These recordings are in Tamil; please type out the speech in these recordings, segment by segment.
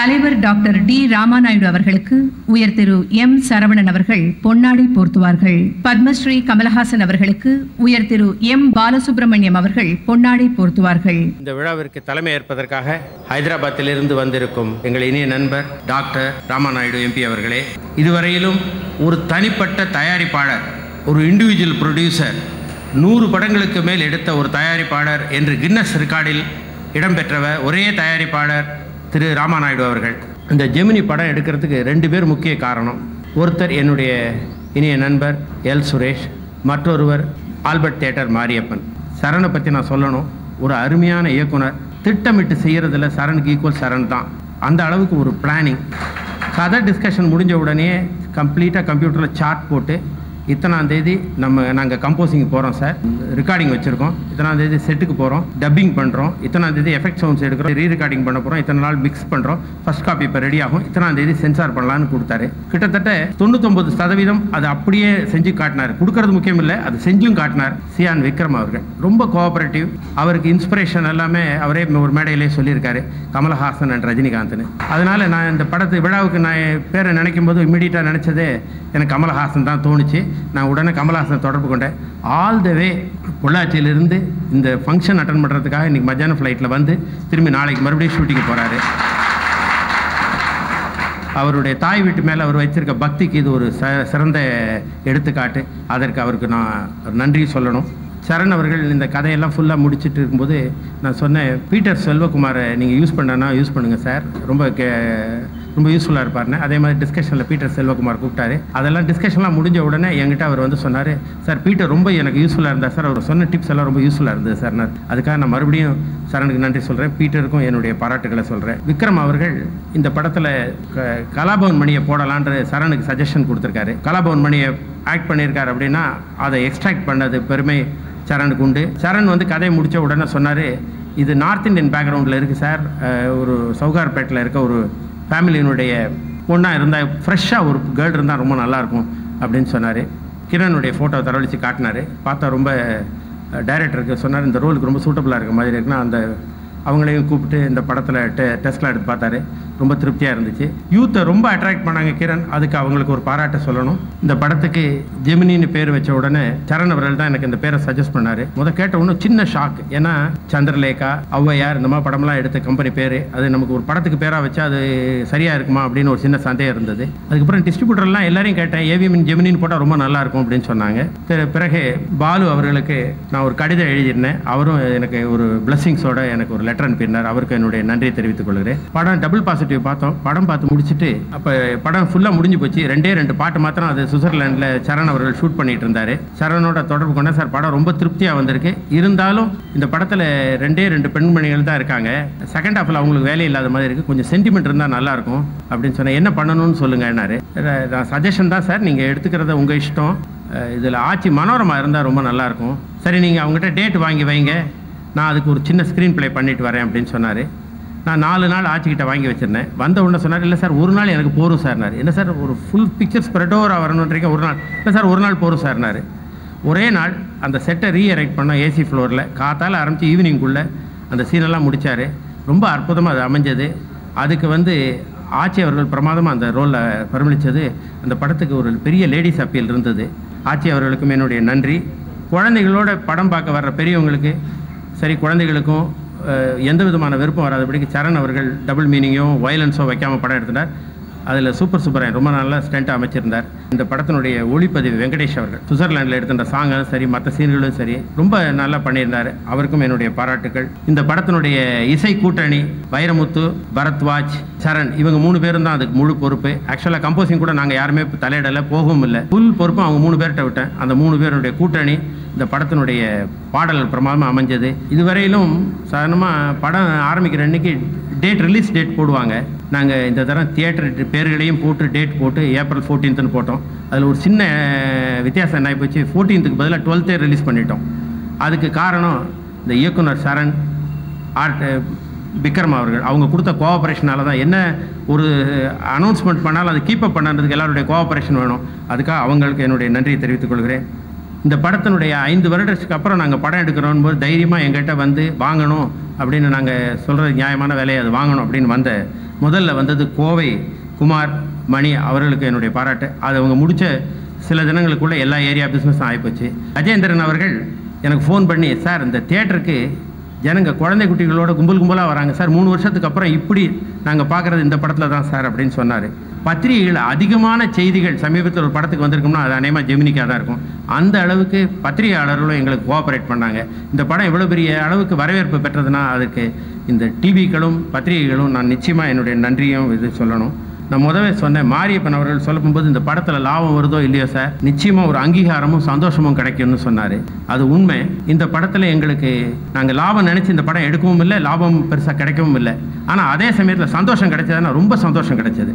தலைவர் டாக்டர் டி ராமாநாயுடு அவர்களுக்கு உயர் திரு எம் சரவணன் அவர்கள் பொன்னாடை போர்த்துவார்கள். பத்மஸ்ரீ கமலஹாசன் அவர்களுக்கு உயர் திரு எம் பாலசுப்ரமணியம் அவர்கள் பொன்னாடை போர்த்துவார்கள். இந்த விழாவிற்கு தலைமை ஏற்பதற்காக ஹைதராபாத்தில் இருந்து வந்திருக்கும் எங்கள் இனிய நண்பர் டாக்டர் ராமாநாயுடு எம்பி அவர்களே இதுவரையிலும் ஒரு தனிப்பட்ட தயாரிப்பாளர் ஒரு இண்டிவிஜுவல் ப்ரொடியூசர் நூறு படங்களுக்கு மேல் எடுத்த ஒரு தயாரிப்பாளர் என்று கின்னஸ் ரெக்கார்டில் இடம்பெற்றவர் ஒரே தயாரிப்பாளர் திரு ராமாநாயுடு அவர்கள். இந்த ஜெமினி படம் எடுக்கிறதுக்கு ரெண்டு பேர் முக்கிய காரணம். ஒருத்தர் என்னுடைய இனிய நண்பர் எல் சுரேஷ் மற்றொருவர் ஆல்பர்ட் தியேட்டர் மாரியப்பன். சரணை பற்றி நான் சொல்லணும். ஒரு அருமையான இயக்குனர். திட்டமிட்டு செய்கிறதுல சரணுக்கு ஈக்குவல் சரண் தான். அந்த அளவுக்கு ஒரு பிளானிங் கதை டிஸ்கஷன் முடிஞ்ச உடனே கம்ப்ளீட்டாக கம்ப்யூட்டரில் சார்ட் போட்டு இத்தனாம் தேதி நம்ம நாங்கள் கம்போசிங் போகிறோம் சார் ரெக்கார்டிங் வச்சுருக்கோம். இத்தனாம் தேதி செட்டுக்கு போகிறோம் டப்பிங் பண்ணுறோம் இத்தனாம் தேதி எஃபெக்ட் சவுண்ட்ஸ் எடுக்கிறோம். ரீ ரெக்கார்டிங் பண்ண போகிறோம் இத்தனை நாள் மிக்ஸ் பண்ணுறோம் ஃபர்ஸ்ட் காப்பி இப்போ ரெடி ஆகும். இத்தனாம் தேதி சென்சார் பண்ணலான்னு கொடுத்தாரு. கிட்டத்தட்ட தொண்ணூத்தொம்பது சதவீதம் அது அப்படியே செஞ்சு காட்டினார். கொடுக்கறது முக்கியம் இல்லை அது செஞ்சும் காட்டினார் சியான் விக்ரம் அவர்கள். ரொம்ப கோஆபரேட்டிவ் அவருக்கு இன்ஸ்பிரேஷன் எல்லாமே அவரே ஒரு மேடையிலே சொல்லியிருக்காரு. கமலஹாசன் அண்ட் ரஜினிகாந்த்னு. அதனால் நான் இந்த படத்து விழாவுக்கு நான் என் பேரை நினைக்கும் போது இம்மிடியட்டாக நினச்சதே எனக்கு கமலஹாசன் தான் தோணுச்சு. நான் உடனே கமலஹாசனை தொடர்பு கொண்டேன். ஆல் த வே பொள்ளாச்சியிலிருந்து இந்த ஃபங்க்ஷன் அட்டன் பண்ணுறதுக்காக இன்றைக்கி மத்தியானம் ஃப்ளைட்டில் வந்து திரும்பி நாளைக்கு மறுபடியும் ஷூட்டிங்கு போகிறாரு அவருடைய தாய் வீட்டு மேலே அவர் வச்சிருக்க பக்திக்கு இது ஒரு ச சிறந்த எடுத்துக்காட்டு. அதற்கு அவருக்கு நான் நன்றி சொல்லணும். சரண் அவர்கள் இந்த கதையெல்லாம் ஃபுல்லாக முடிச்சிட்டு இருக்கும்போது நான் சொன்னேன் பீட்டர் செல்வகுமாரை நீங்கள் யூஸ் பண்ணனா யூஸ் பண்ணுங்கள் சார். ரொம்ப கே ரொம்ப யூஸ்ஃபுல்லாக இருப்பார்னு அதே மாதிரி டிஸ்கஷனில் பீட்டர் செல்வகுமார் கூப்பிட்டாரு. அதெல்லாம் டிஸ்கஷன்லாம் முடிஞ்ச உடனே என்கிட்ட அவர் வந்து சொன்னார் சார் பீட்டர் ரொம்ப எனக்கு யூஸ்ஃபுல்லாக இருந்தார் சார். அவர் சொன்ன டிப்ஸ் எல்லாம் ரொம்ப யூஸ்ஃபுல்லாக இருந்தது சார். நான் அதுக்காக நான் மறுபடியும் சரணுக்கு நன்றி சொல்கிறேன் பீட்டருக்கும் என்னுடைய பாராட்டுகளை சொல்கிறேன் விக்ரம் அவர்கள் இந்த படத்தில் க கலாபவன் மணியை போடலான்ற சரணுக்கு சஜஷன் கொடுத்துருக்காரு. கலாபவன் மணியை ஆக்ட் பண்ணியிருக்காரு அப்படின்னா அதை எக்ஸ்ட்ராக்ட் பண்ணது பெருமை சரணுக்கு உண்டு. சரண் வந்து கதையை முடித்த உடனே சொன்னார் இது நார்த் இந்தியன் பேக்ரவுண்டில் இருக்குது சார். ஒரு சவுகார்பேட்டில் இருக்க ஒரு ஃபேமிலியினுடைய பொண்ணாக இருந்தால் ஃப்ரெஷ்ஷாக ஒரு கேர்ள் இருந்தால் ரொம்ப நல்லாயிருக்கும் அப்படின்னு சொன்னார். கிரணுடைய ஃபோட்டோ தரவழித்து காட்டினார். பார்த்தா ரொம்ப டைரக்டருக்கு சொன்னார் இந்த ரோலுக்கு ரொம்ப சூட்டபுளாக இருக்க மாதிரி இருக்குன்னா அந்த அவங்களையும் கூப்பிட்டு இந்த படத்தில் டெ டெஸ்ட்லாம் எடுத்து பார்த்தாரு. ரொம்ப திருப்தியாக இருந்துச்சு. யூத்தை ரொம்ப அட்ராக்ட் பண்ணாங்க கிரண். அதுக்கு அவங்களுக்கு ஒரு பாராட்ட சொல்லணும். இந்த படத்துக்கு ஜெமினின்னு பேர் வச்ச உடனே சரண் அவர்கள் தான் எனக்கு இந்த பேரை சஜஸ்ட் பண்ணார். முத கேட்ட ஒன்றும் சின்ன ஷாக் ஏன்னா சந்திரலேகா ஔவையார் இந்த மாதிரி படம்லாம் எடுத்த கம்பெனி பேர். அது நமக்கு ஒரு படத்துக்கு பேராக வச்சா அது சரியாக இருக்குமா அப்படின்னு ஒரு சின்ன சந்தேகம் இருந்தது. அதுக்கப்புறம் டிஸ்ட்ரிபியூட்டர்லாம் எல்லாரையும் கேட்டேன் ஏவிஎம் ஜெமினின்னு போட்டால் ரொம்ப நல்லா இருக்கும் அப்படின்னு சொன்னாங்க. பிறகு பாலு அவர்களுக்கு நான் ஒரு கடிதம் எழுதியிருந்தேன். அவரும் எனக்கு ஒரு பிளஸ்ஸிங்ஸோட எனக்கு ஒரு லெட்டர் அனுப்பியிருந்தார். அவருக்கு என்னுடைய நன்றியை தெரிவித்துக் கொள்கிறேன். படம் டபுள் பாசிட்டிவ் பார்த்தோம். படம் பார்த்து முடிச்சுட்டு அப்போ படம் ஃபுல்லாக முடிஞ்சு போச்சு. ரெண்டே ரெண்டு பாட்டு மாத்திரம் அது சுவிட்சர்லாண்டில் சரண் அவர்கள் ஷூட் பண்ணிட்டு இருந்தாரு. சரணோட தொடர்பு கொண்ட சார் படம் ரொம்ப திருப்தியாக வந்திருக்கு. இருந்தாலும் இந்த படத்தில் ரெண்டே ரெண்டு பெண்மணிகள் தான் இருக்காங்க. செகண்ட் ஹாஃபில் அவங்களுக்கு வேலை இல்லாத மாதிரி இருக்குது கொஞ்சம் சென்டிமெண்ட் இருந்தால் நல்லா இருக்கும். அப்படின்னு சொன்னேன். என்ன பண்ணணும்னு சொல்லுங்கன்னாரு நான் சஜஷன் தான் சார். நீங்கள் எடுத்துக்கிறத உங்கள் இஷ்டம். இதில் ஆட்சி மனோரமா இருந்தால் ரொம்ப நல்லாயிருக்கும் சரி நீங்கள் அவங்ககிட்ட டேட் வாங்கி வைங்க. நான் அதுக்கு ஒரு சின்ன ஸ்க்ரீன் ப்ளே பண்ணிட்டு வரேன் அப்படின்னு சொன்னார். நான் நாலு நாள் ஆட்சிக்கிட்ட வாங்கி வச்சிருந்தேன். வந்த உடனே சொன்னார் இல்லை சார் ஒரு நாள் எனக்கு போரும் சார்னார் என்ன சார் ஒரு ஃபுல் பிக்சர் ஸ்ப்ரெடோராக வரணுன்றீங்க ஒரு நாள். இல்லை சார் ஒரு நாள் போரும் சார்னார் ஒரே நாள் அந்த செட்டை ரீஎரெக்ட் பண்ணோம் ஏசி ஃப்ளோரில் காத்தால் ஆரம்பித்து ஈவினிங்குள்ளே அந்த சீனெல்லாம் முடித்தார் ரொம்ப அற்புதமாக அது அமைஞ்சது. அதுக்கு வந்து ஆச்சி அவர்கள் பிரமாதமாக அந்த ரோலில் பரிமளித்தது அந்த படத்துக்கு ஒரு பெரிய லேடிஸ் அப்பீல் இருந்தது. ஆச்சி அவர்களுக்கும் என்னுடைய நன்றி. குழந்தைகளோட படம் பார்க்க வர்ற பெரியவங்களுக்கு சரி குழந்தைகளுக்கும் எந்த விதமான விருப்பம் வராதபடிக்கு சரண் அவர்கள் டபுள் மீனிங்கோ வயலன்ஸோ வைக்காமல் படம் எடுத்துட்டார். அதில் சூப்பர் சூப்பராக ரொம்ப நல்லா ஸ்டண்ட் அமைச்சிருந்தார். இந்த படத்தினுடைய ஒளிப்பதிவு வெங்கடேஷ் அவர்கள். சுவிட்சர்லாண்டில் எடுத்துட்ட சாங்கும் சரி மற்ற சீன்களும் சரி ரொம்ப நல்லா பண்ணியிருந்தார். அவருக்கும் என்னுடைய பாராட்டுக்கள். இந்த படத்தினுடைய இசை கூட்டணி வைரமுத்து பரத்வாஜ் சரண் இவங்க மூணு பேரும் தான் அதுக்கு முழு பொறுப்பு. ஆக்சுவலாக கம்போசிங் கூட நாங்கள் யாருமே தலையிடலை போகவும் இல்லை. ஃபுல் பொறுப்பும் அவங்க மூணு பேர்கிட்ட விட்டேன். அந்த மூணு பேருடைய கூட்டணி இந்த படத்தினுடைய பாடல் பிரமாதமாக அமைஞ்சது. இதுவரையிலும் சாதாரணமாக படம் ஆரம்பிக்கிற அன்னைக்கு டேட் ரிலீஸ் டேட் போடுவாங்க. நாங்கள் இந்த தரம் தியேட்டர் பேர்களையும் போட்டு டேட் போட்டு ஏப்ரல் ஃபோர்டீன்த்துன்னு போட்டோம். அதில் ஒரு சின்ன வித்தியாசம் என்ன போச்சு ஃபோர்டீன்த்துக்கு பதிலாக டுவெல்த்தே ரிலீஸ் பண்ணிட்டோம். அதுக்கு காரணம் இந்த இயக்குனர் சரண் ஆர்ட் விக்ரம் அவர்கள். அவங்க கொடுத்த கோஆப்ரேஷனால தான் என்ன ஒரு அனௌன்ஸ்மெண்ட் பண்ணாலும் அதை கீப்பப் பண்ணுறதுக்கு எல்லாருடைய கோஆப்ரேஷன் வேணும். அதுக்காக அவங்களுக்கு என்னுடைய நன்றியை தெரிவித்துக் கொள்கிறேன். இந்த படத்தினுடைய ஐந்து வருடத்துக்கு அப்புறம் நாங்கள் படம் எடுக்கிறோம் போது தைரியமாக எங்கிட்ட வந்து வாங்கணும் அப்படின்னு நாங்கள் சொல்கிறது நியாயமான விலையை? அது வாங்கணும் அப்படின்னு வந்த முதல்ல வந்தது கோவை குமார் மணி அவர்களுக்கு என்னுடைய பாராட்டு. அது அவங்க முடித்த சில தினங்களுக்குள்ள எல்லா ஏரியா பிஸ்னஸும் ஆகிப்போச்சு அஜேந்திரன் அவர்கள் எனக்கு ஃபோன் பண்ணி சார் இந்த தேட்டருக்கு ஜனங்க குழந்தை குட்டிகளோட கும்பல் கும்பலாக வராங்க. சார் மூணு வருஷத்துக்கு அப்புறம் இப்படி நாங்கள் பார்க்குறது இந்த படத்தில் தான் சார் அப்படின்னு சொன்னார். பத்திரிகைகள் அதிகமான செய்திகள் சமீபத்தில் ஒரு படத்துக்கு வந்திருக்கோம்னா அது அநேகமாக ஜெமினிக்காக தான் இருக்கும். அந்த அளவுக்கு பத்திரிகையாளர்களும் எங்களுக்கு கோஆப்ரேட் பண்ணாங்க. இந்த படம் எவ்வளோ பெரிய அளவுக்கு வரவேற்பு பெற்றதுன்னா அதுக்கு இந்த டிவிக்களும் பத்திரிகைகளும் நான் நிச்சயமாக என்னுடைய நன்றியும் இது சொல்லணும். நான் முதவே சொன்னேன் மாரியப்பன் அவர்கள் சொல்லும்போது இந்த படத்தில் லாபம் வருதோ இல்லையோ சார் நிச்சயமாக ஒரு அங்கீகாரமும் சந்தோஷமும் கிடைக்கும்னு சொன்னார். அது உண்மை. இந்த படத்தில் எங்களுக்கு நாங்கள் லாபம் நினச்சி இந்த படம் எடுக்கவும் இல்லை லாபம் பெருசாக கிடைக்கவும் இல்லை. ஆனால் அதே சமயத்தில் சந்தோஷம் கிடைச்சதுன்னா ரொம்ப சந்தோஷம் கிடைச்சது.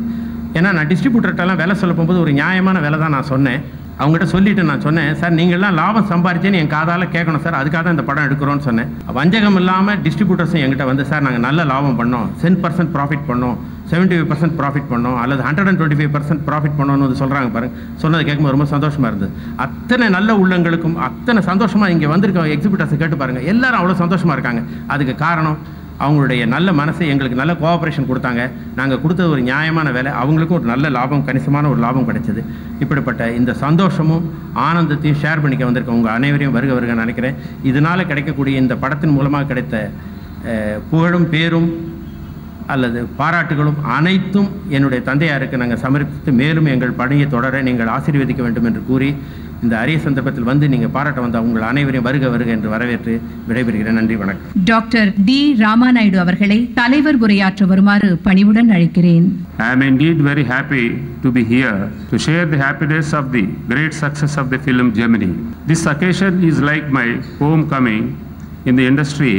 ஏன்னா நான் டிஸ்ட்ரிபியூட்டர்கிட்டலாம் விலை சொல்ல போகும்போது ஒரு நியாயமான விலை தான் நான் சொன்னேன். அவங்ககிட்ட சொல்லிட்டு நான் சொன்னேன் சார் நீங்கள்லாம் லாபம் சம்பாரிச்சேன்னு என் காதால் கேட்கணும் சார். அதுக்காக தான் இந்த படம் எடுக்கிறோன்னு சொன்னேன். வஞ்சகம் இல்லாமல் டிஸ்ட்ரிபியூட்டர்ஸும் எங்கிட்ட வந்து சார் நாங்கள் நல்ல லாபம் பண்ணோம். டென் பர்சன்ட் ப்ராஃபிட் பண்ணோம். செவன்ட்டி ஃபைவ் பர்சன்ட் ப்ராஃபிட் பண்ணோம். அல்லது hundred and twenty five percent profit பண்ணோன்னு வந்து சொல்கிறாங்க பாருங்க. சொன்னதை கேட்கும்போது ரொம்ப சந்தோஷமாக இருந்தது. அத்தனை நல்ல உள்ளங்களுக்கும் அத்தனை சந்தோஷமாக இங்கே வந்திருக்க எக்ஸிபிட்டர்ஸை கேட்டு பாருங்கள் எல்லாரும் அவ்வளோ சந்தோஷமாக இருக்காங்க. அதுக்கு காரணம் அவங்களுடைய நல்ல மனசு எங்களுக்கு நல்ல கோஆப்ரேஷன் கொடுத்தாங்க. நாங்கள் கொடுத்தது ஒரு நியாயமான வேலை. அவங்களுக்கும் ஒரு நல்ல லாபம் கணிசமான ஒரு லாபம் கிடைச்சது. இப்படிப்பட்ட இந்த சந்தோஷமும் ஆனந்தத்தையும் ஷேர் பண்ணிக்க வந்திருக்க உங்கள் அனைவரையும் வருக வருக நினைக்கிறேன். இதனால் கிடைக்கக்கூடிய இந்த படத்தின் மூலமாக கிடைத்த புகழும் பேரும் அல்லது பாராட்டுகளும் அனைத்தும் என்னுடைய தந்தையாருக்கு நாங்கள் சமர்ப்பித்து மேலும் எங்கள் பணியை தொடர நீங்கள் ஆசீர்வதிக்க வேண்டும் என்று கூறி இந்த அரிய சந்தர்ப்பத்தில் வந்து நீங்கள் பாராட்ட வந்த உங்கள் அனைவரையும் வருக வருக என்று வரவேற்று விடைபெறுகிறேன். நன்றி வணக்கம். டாக்டர் டி ராமாநாயுடு அவர்களை தலைவர் உரையாற்ற வருமாறு பணிவுடன் அழைக்கிறேன். I am indeed very happy to be here to share the happiness of the great success of the film Gemini. This occasion is like my homecoming in the industry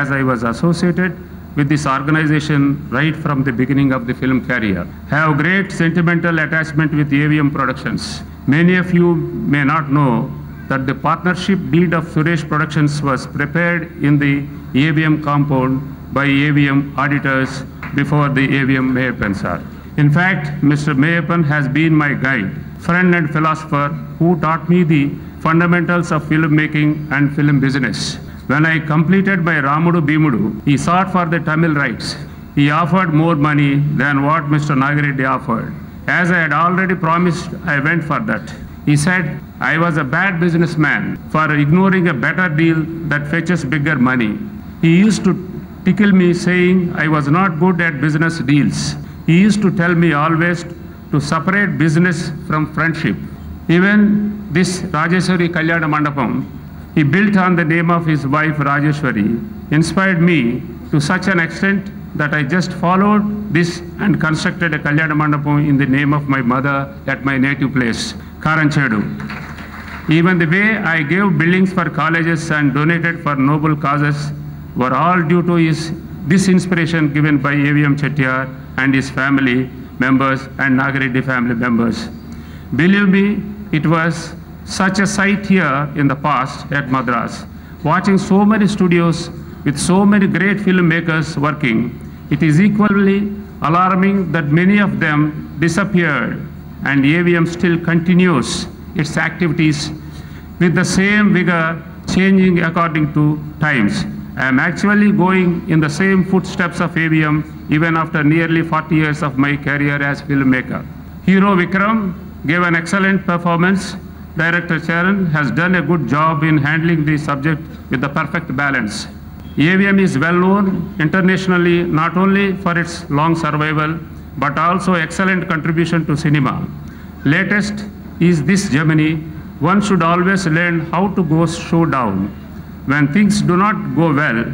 as I was associated with this organization right from the beginning of the film career. Have great sentimental attachment with AVM Productions. Many of you may not know that the partnership deed of Suresh Productions was prepared in the AVM compound by AVM auditors before the AVM Mayappan sir. In fact, Mr. Mayappan has been my guide, friend and philosopher who taught me the fundamentals of filmmaking and film business. When I completed my Ramudu Bimudu, he sought for the Tamil rights. He offered more money than what Mr. Nagareddy offered. As I had already promised, I went for that. He said, I was a bad businessman for ignoring a better deal that fetches bigger money. He used to tickle me saying I was not good at business deals. He used to tell me always to separate business from friendship. Even this Rajeshwari Kalyana Mandapam, he built on the name of his wife Rajeshwari, inspired me to such an extent that I just followed this and constructed a Kalyana Mandapam in the name of my mother at my native place, Karanchedu. Even the way I gave buildings for colleges and donated for noble causes were all due to his, this inspiration given by AVM Chettiar and his family members and Nagareddy family members. Believe me, it was such a sight here in the past at Madras. Watching so many studios with so many great filmmakers working, it is equally alarming that many of them disappeared and AVM still continues its activities with the same vigor, changing according to times. I am actually going in the same footsteps of AVM even after nearly 40 years of my career as filmmaker. Hero Vikram gave an excellent performance. Director Sharon has done a good job in handling the subject with the perfect balance. AVM is well known internationally not only for its long survival but also excellent contribution to cinema. Latest is this Gemini. One should always learn how to go show down. When things do not go well,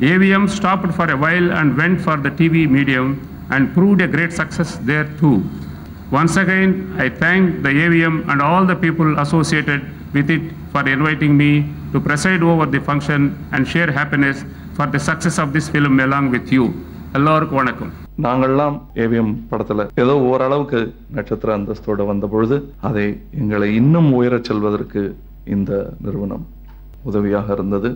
AVM stopped for a while and went for the TV medium and proved a great success there too. Once again, I thank the AVM and all the people associated with it for inviting me to preside over the function and share happiness for the success of this film along with you. எல்லோருக்கும் வணக்கம் நாங்கள்லாம் ஏவிஎம் படத்துல ஏதோ ஓரளவுக்கு நட்சத்திர அந்தஸ்தோடு வந்த பொழுது அதை எங்களை இன்னும் உயரச் செல்வதற்கு இந்த நிறுவனம் உதவியாக இருந்தது